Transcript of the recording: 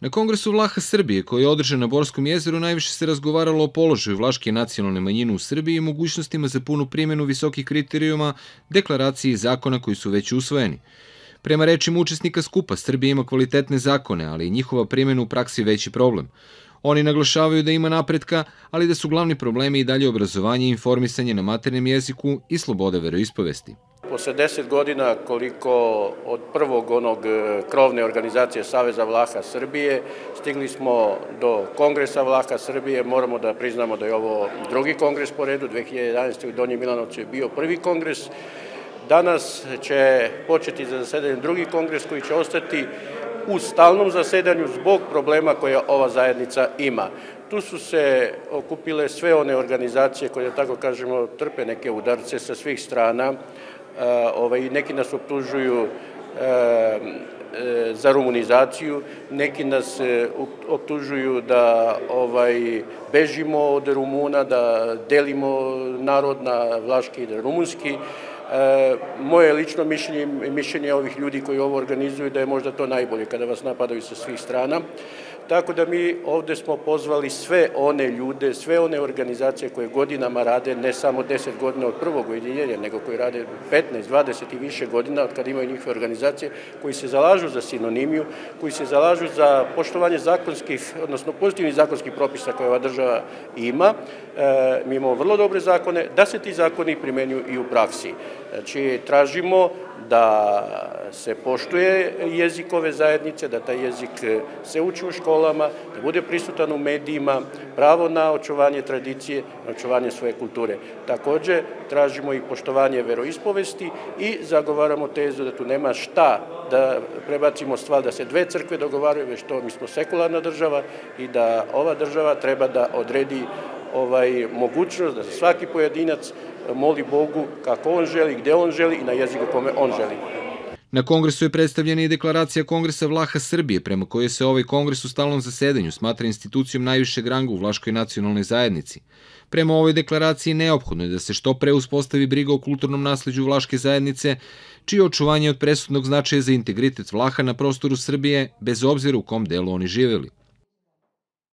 Na Kongresu Vlaha Srbije, koji je održan na Borskom jezeru, najviše se razgovaralo o položaju vlaške nacionalne manjine u Srbiji i mogućnostima za punu primjenu visokih kriterijuma, deklaraciji i zakona koji su već usvojeni. Prema rečima učesnika skupa, Srbija ima kvalitetne zakone, ali i njihova primjena u praksi veći problem. Oni naglašavaju da ima napretka, ali da su glavni problemi i dalje obrazovanje i informisanje na maternem jeziku i sloboda veroispovesti. Posle deset godina koliko od prvog onog e, krovne organizacije Saveza Vlaha Srbije stigli smo do Kongresa Vlaha Srbije, moramo da priznamo da je ovo drugi kongres po redu, 2011. u Donji Milanovcu je bio prvi kongres, Danas će početi za zasedanje drugi kongres koji će ostati u stalnom zasedanju zbog problema koje ova zajednica ima. Tu su se okupile sve one organizacije koje, da tako kažemo, trpe neke udarce sa svih strana. E, ovaj, neki nas optužuju e, e, za rumunizaciju, neki nas optužuju da ovaj bežimo od Rumuna, da delimo narod na vlaški i rumunski. E, moje lično mišljenje mišljenje ovih ljudi koji ovo organizuju da je možda to najbolje kada vas napadaju sa svih strana. Tako da mi ovde smo pozvali sve one ljude, sve one organizacije koje godinama rade, ne samo 10 godina od prvog ujedinjenja, nego koji rade 15, 20 i više godina od kada imaju njihove organizacije, koji se zalažu za sinonimiju, koji se zalažu za poštovanje zakonskih, odnosno pozitivnih zakonskih propisa koje ova država ima. E, mi imamo vrlo dobre zakone, da se ti zakoni primenjuju i u praksi. Znači, tražimo da se poštuje jezik ove zajednice, da taj jezik se uči u školama, da bude prisutan u medijima, pravo na očuvanje tradicije, na očuvanje svoje kulture. Takođe, tražimo i poštovanje veroispovesti i zagovaramo tezu da tu nema šta da prebacimo stvar da se dve crkve dogovaraju, već to mi smo sekularna država i da ova država treba da odredi ovaj, mogućnost da svaki pojedinac moli Bogu kako on želi, gde on želi i na jeziku kome on želi. Na kongresu je predstavljena i deklaracija Kongresa Vlaha Srbije, prema kojoj se ovaj kongres u stalnom zasedanju smatra institucijom najvišeg ranga u Vlaškoj nacionalnoj zajednici. Prema ovoj deklaraciji neophodno je da se što pre uspostavi briga o kulturnom nasleđu Vlaške zajednice, čije očuvanje od presudnog značaja za integritet Vlaha na prostoru Srbije, bez obzira u kom delu oni živeli.